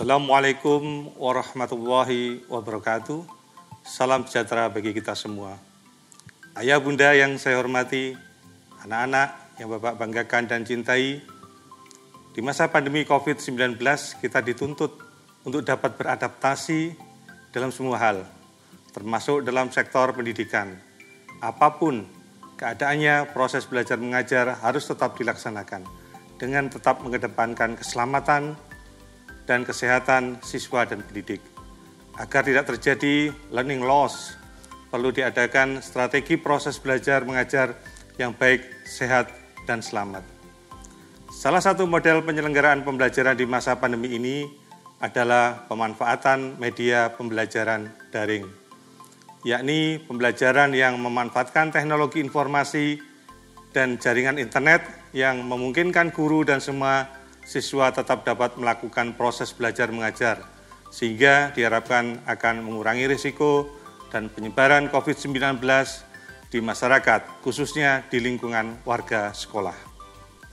Assalamualaikum warahmatullahi wabarakatuh. Salam sejahtera bagi kita semua. Ayah bunda yang saya hormati, anak-anak yang Bapak banggakan dan cintai, di masa pandemi COVID-19 kita dituntut untuk dapat beradaptasi dalam semua hal, termasuk dalam sektor pendidikan. Apa pun keadaannya, proses belajar mengajar harus tetap dilaksanakan dengan tetap mengedepankan keselamatan dan kesehatan siswa dan pendidik. Agar tidak terjadi learning loss, perlu diadakan strategi proses belajar mengajar yang baik, sehat, dan selamat. Salah satu model penyelenggaraan pembelajaran di masa pandemi ini adalah pemanfaatan media pembelajaran daring, yakni pembelajaran yang memanfaatkan teknologi informasi dan jaringan internet yang memungkinkan guru dan semua siswa tetap dapat melakukan proses belajar mengajar, sehingga diharapkan akan mengurangi risiko dan penyebaran COVID-19 di masyarakat, khususnya di lingkungan warga sekolah.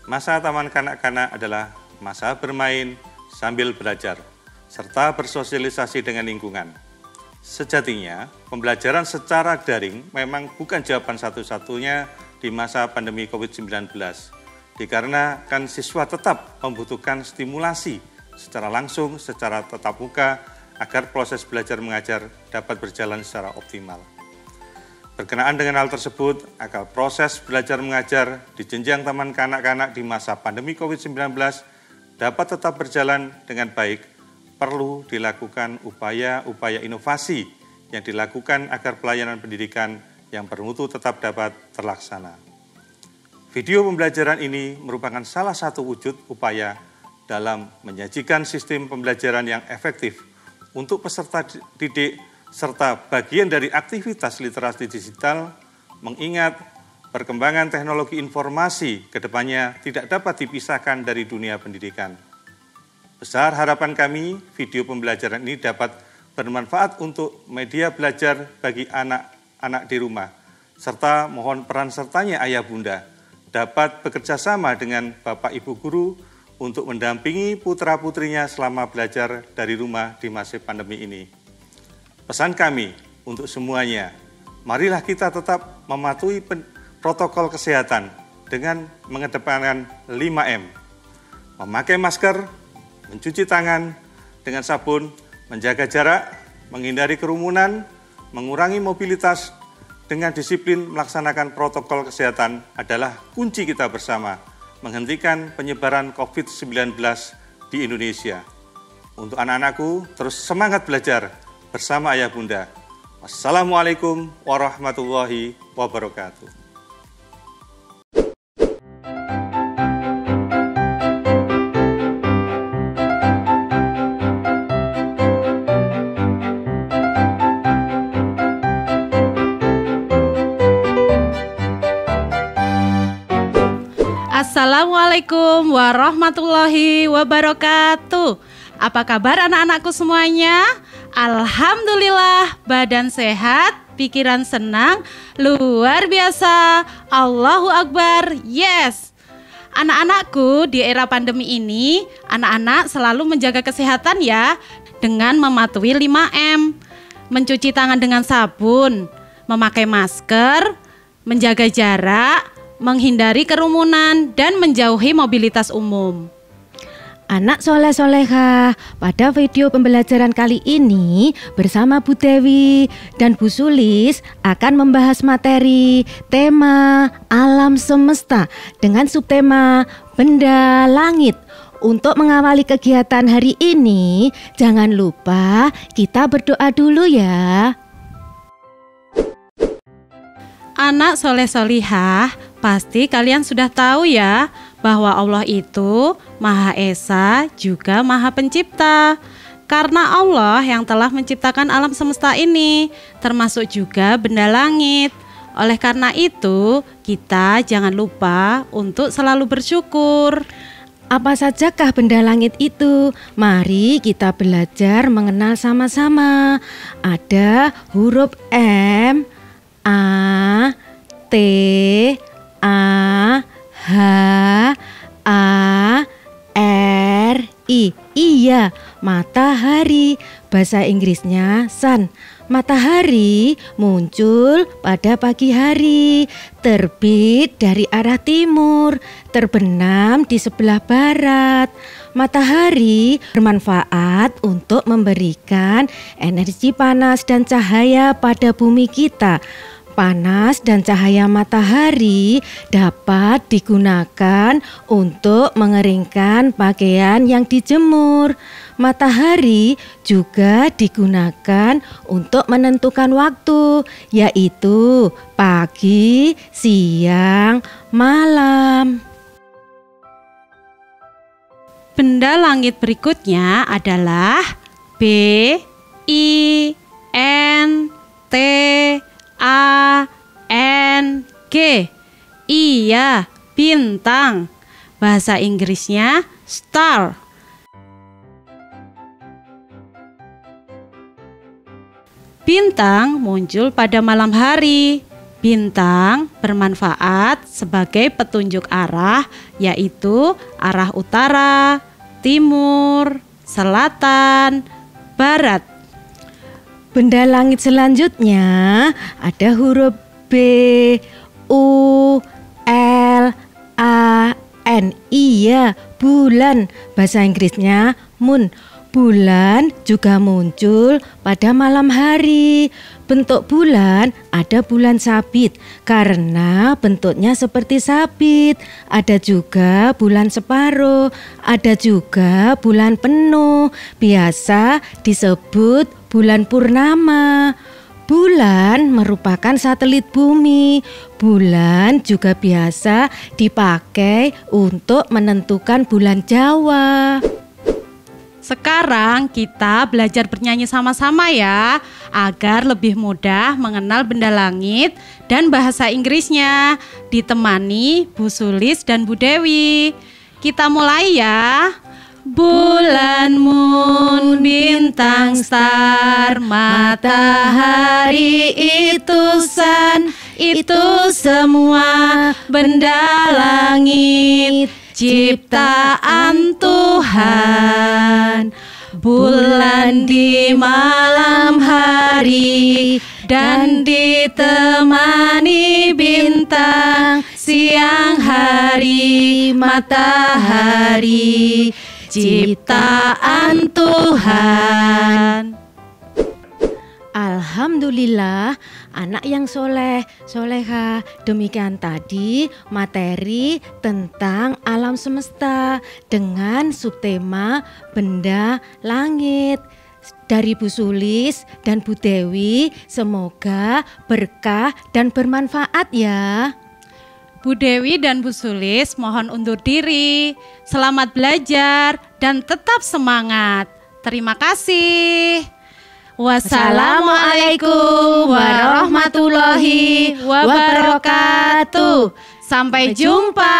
Masa taman kanak-kanak adalah masa bermain sambil belajar, serta bersosialisasi dengan lingkungan. Sejatinya, pembelajaran secara daring memang bukan jawaban satu-satunya di masa pandemi COVID-19, dikarenakan siswa tetap membutuhkan stimulasi secara langsung, secara tatap muka, agar proses belajar mengajar dapat berjalan secara optimal. Berkenaan dengan hal tersebut, agar proses belajar mengajar di jenjang taman kanak-kanak di masa pandemi COVID-19 dapat tetap berjalan dengan baik, perlu dilakukan upaya-upaya inovasi yang dilakukan agar pelayanan pendidikan yang bermutu tetap dapat terlaksana. Video pembelajaran ini merupakan salah satu wujud upaya dalam menyajikan sistem pembelajaran yang efektif untuk peserta didik serta bagian dari aktivitas literasi digital mengingat perkembangan teknologi informasi ke depannya tidak dapat dipisahkan dari dunia pendidikan. Besar harapan kami video pembelajaran ini dapat bermanfaat untuk media belajar bagi anak-anak di rumah, serta mohon peran sertanya ayah bunda dapat bekerja sama dengan Bapak Ibu Guru untuk mendampingi putra-putrinya selama belajar dari rumah di masa pandemi ini. Pesan kami untuk semuanya, marilah kita tetap mematuhi protokol kesehatan dengan mengedepankan 5M. Memakai masker, mencuci tangan dengan sabun, menjaga jarak, menghindari kerumunan, mengurangi mobilitas dengan disiplin melaksanakan protokol kesehatan adalah kunci kita bersama menghentikan penyebaran COVID-19 di Indonesia. Untuk anak-anakku, terus semangat belajar bersama ayah bunda. Wassalamualaikum warahmatullahi wabarakatuh. Assalamualaikum warahmatullahi wabarakatuh. Apa kabar anak-anakku semuanya? Alhamdulillah, badan sehat, pikiran senang, luar biasa. Allahu Akbar. Yes. Anak-anakku, di era pandemi ini, anak-anak selalu menjaga kesehatan ya dengan mematuhi 5M. Mencuci tangan dengan sabun, memakai masker, menjaga jarak, menghindari kerumunan, dan menjauhi mobilitas umum. Anak soleh soleha, pada video pembelajaran kali ini bersama Bu Dewi dan Bu Sulis akan membahas materi tema alam semesta dengan subtema benda langit. Untuk mengawali kegiatan hari ini, jangan lupa kita berdoa dulu ya. Anak soleh solihah, pasti kalian sudah tahu ya bahwa Allah itu Maha Esa juga Maha Pencipta. Karena Allah yang telah menciptakan alam semesta ini, termasuk juga benda langit. Oleh karena itu, kita jangan lupa untuk selalu bersyukur. Apa sajakah benda langit itu? Mari kita belajar mengenal sama-sama. Ada huruf M, A, T, A, H, A, R, I. Iya, matahari. Bahasa Inggrisnya sun. Matahari muncul pada pagi hari, terbit dari arah timur, terbenam di sebelah barat. Matahari bermanfaat untuk memberikan energi panas dan cahaya pada bumi kita. Panas dan cahaya matahari dapat digunakan untuk mengeringkan pakaian yang dijemur. Matahari juga digunakan untuk menentukan waktu, yaitu pagi, siang, malam. Benda langit berikutnya adalah B I N T A N G. Iya, bintang. Bahasa Inggrisnya star. Bintang muncul pada malam hari. Bintang bermanfaat sebagai petunjuk arah, yaitu arah utara, timur, selatan, barat. Benda langit selanjutnya ada huruf B, U, L, A, N. Iya, bulan. Bahasa Inggrisnya moon. Bulan juga muncul pada malam hari. Bentuk bulan ada bulan sabit karena bentuknya seperti sabit. Ada juga bulan separuh, ada juga bulan penuh. Biasa disebut bulan purnama. Bulan merupakan satelit bumi. Bulan juga biasa dipakai untuk menentukan bulan Jawa. Sekarang kita belajar bernyanyi sama-sama ya, agar lebih mudah mengenal benda langit dan bahasa Inggrisnya. Ditemani Bu Sulis dan Bu Dewi. Kita mulai ya. Bulan, moon, bintang, star, matahari itu sun, itu semua benda langit ciptaan Tuhan. Bulan di malam hari dan ditemani bintang siang hari matahari ciptaan Tuhan. Alhamdulillah, anak yang soleh, soleha. Demikian tadi materi tentang alam semesta dengan subtema benda langit. Dari Bu Sulis dan Bu Dewi, semoga berkah dan bermanfaat ya. Bu Dewi dan Bu Sulis mohon undur diri. Selamat belajar dan tetap semangat. Terima kasih. Wassalamualaikum warahmatullahi wabarakatuh. Sampai jumpa.